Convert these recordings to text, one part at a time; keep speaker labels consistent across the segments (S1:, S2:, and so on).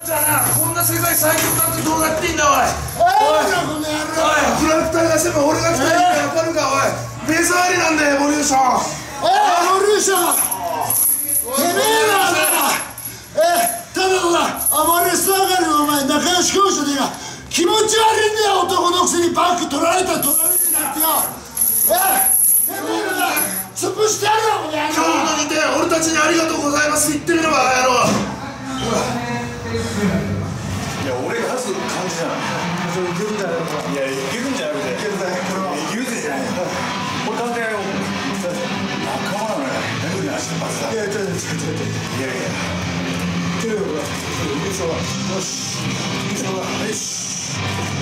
S1: こんな世界最強なんてどうなってんだおい。
S2: おい
S1: おいフラクターがしても俺が来た意味わかるかおい。目障りなんだよエボリューション。
S2: おいエボリューションてめえらはなえただのな暴れス上がりのお前仲良し教師でな気持ち悪いんだよ男のくせにバッグ取られた取られてなんてよ。えてめえらな潰してやるよこの野
S1: 今
S2: 郎
S1: 日のにて俺たちにありがとうございます。言ってみろバカ野郎
S3: いや俺が勝つ感じじゃない。いけるんじゃないいやいけるんじゃなくていける。んじゃないこれはいけるぜじゃないこれ完全に仲間なのよ何に走ってますかいやいやいやいやいや
S2: てるよほら優勝だよし優勝だよし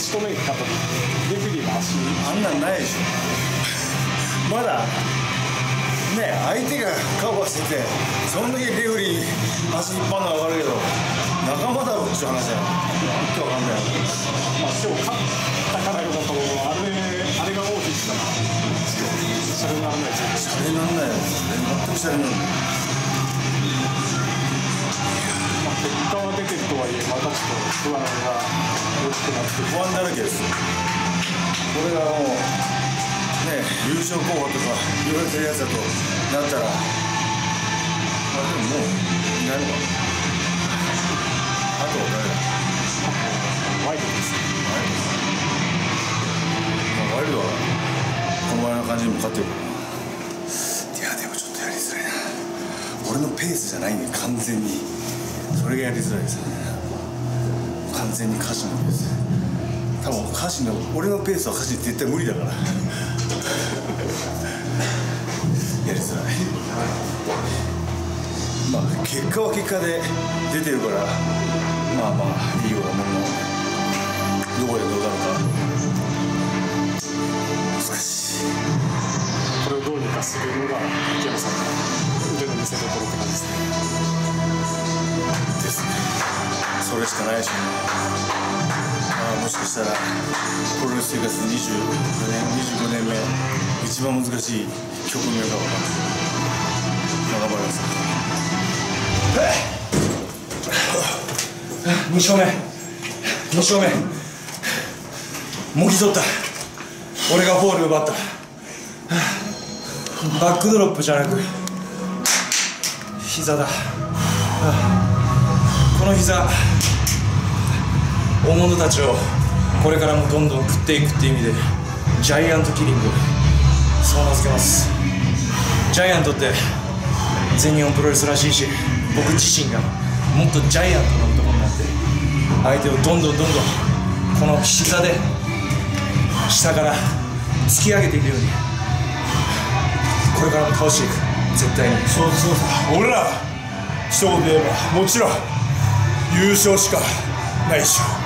S4: 仕留めた時レフェリーの足
S3: あんなんないでしょ。まだ。ね相手がカバーしててその時レフェリー足引っ張るのは分かるけど仲間だろっていう話だよ。わけわかんない
S4: まあ今日勝ったからよかったけどあれあれが大きいしたら。それにならないですよ。
S3: シャレなんないよ。全くシャレなんない
S4: またちょっと不安が大きくなって
S3: 不安だらけですよこれがもうね優勝候補とか言われてるやつだとなったらまあでももういないのかあとは誰だ？
S4: ワイドです。
S3: まあワイルドはこの前の感じにも勝ってるから。いやでもちょっとやりづらいな。俺のペースじゃないね完全に。それがやりづらいですね。完全に歌詞のペース多分歌詞の俺のペースは歌詞絶対無理だから。やりづらい。まあ結果は結果で出てるから。まあまあいいようなも。ののどこでし
S4: か
S3: ないしまあもしかしたらプロレス生活24年25年目一番難しい局面。かもなまあ頑張ります
S1: 2勝目2勝目もぎ取った俺がボール奪ったバックドロップじゃなく膝だこの膝大物たちをこれからもどんどん食っていくっていう意味でジャイアントキリングそう名付けます。ジャイアントって全日本プロレスらしいし僕自身がもっとジャイアントな男になって相手をどんどんどんどんこの膝で下から突き上げていくように。これからも倒していく。絶対に。
S3: そうそう俺ら一言で言えばもちろん優勝しかないでしょ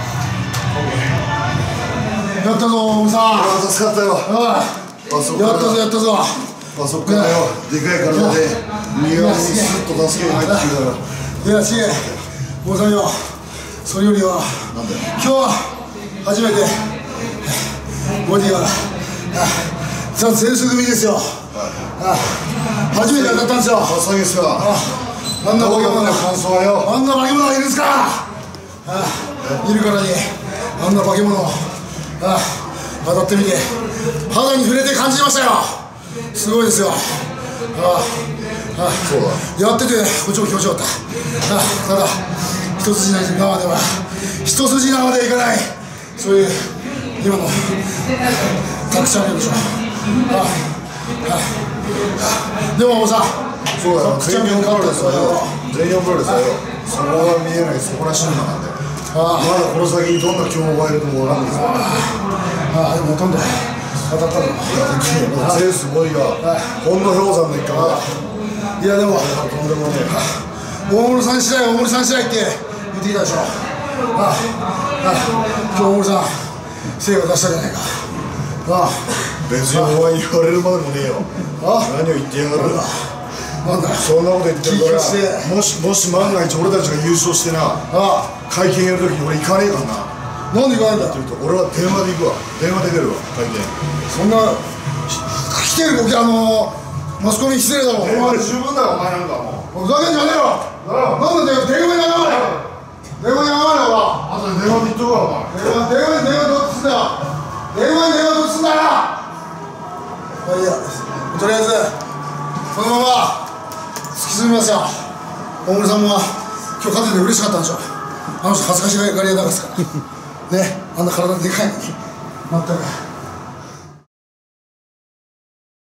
S2: やったぞ大森さん。
S5: あ助かったよ。
S2: やったぞやったぞ。
S5: あそこからよ。でかい体で右側にスッと助けに入ってきたから
S2: いや違え大森さんよそれよりは今日初めてボディがあさあ全速組ですよあ初めて当たったんですよ
S5: 朝毛さ
S2: ああんな化け物が
S5: 感想はよ
S2: あんな化け物がいるんですかあいるからにあんな化け物あ当たってみて。肌に触れて感じましたよ。すごいですよ。ああ
S5: そうだ。
S2: やっててこっちも気持ちよかった。あただ一筋縄では一筋縄ではいかない。そういう今のタクチャンネルでしょ。あああでももうさ
S5: そうだよ。全日本プロレスはよ。
S2: よ。
S5: 全日本プロレスはよ。そこが見えないそこらしいんなんだよ。
S2: あ
S5: まだこの先にどんな強豪がいるともわかんないぞ
S2: ああでもほとんど当たったの。
S5: ゼウスボディが本土氷山の一角だ
S2: いやでも
S5: とんでもね
S2: 大森さん次第大森さん次第って言ってきたでしょ。ああああ今日大森さん成果出したじゃないか。あ
S5: 別にお前に言われるまでもねえよ。
S2: ああ
S5: 何を言ってやがる
S2: なんだ。
S5: そんなこと言ってるか
S2: 気がして
S5: らもしもし万が一俺たちが優勝してな
S2: あ
S5: 会見やるときに俺行かねえからな。
S2: あなんで行かないんだ
S5: って言うと俺は電話で行くわ。電話で出るわ会見。
S2: そんな来てるあのマスコミに失礼だろ
S5: 電話で十分だよお前なんかも
S2: ふざけんじゃねえよ。なんで電話に謝れ。よ電話に謝れよ
S5: あとで電話で言っとくわお前。
S2: 電話電話に電話どうすんだ。よ電話に電話どうすんだ。よまあいいや。とりあえずこのまま突き進みますよ大森さんも今日勝てて嬉しかったんでしょあの人恥ずかしがり屋だからですからねあんな体でかいのに。全く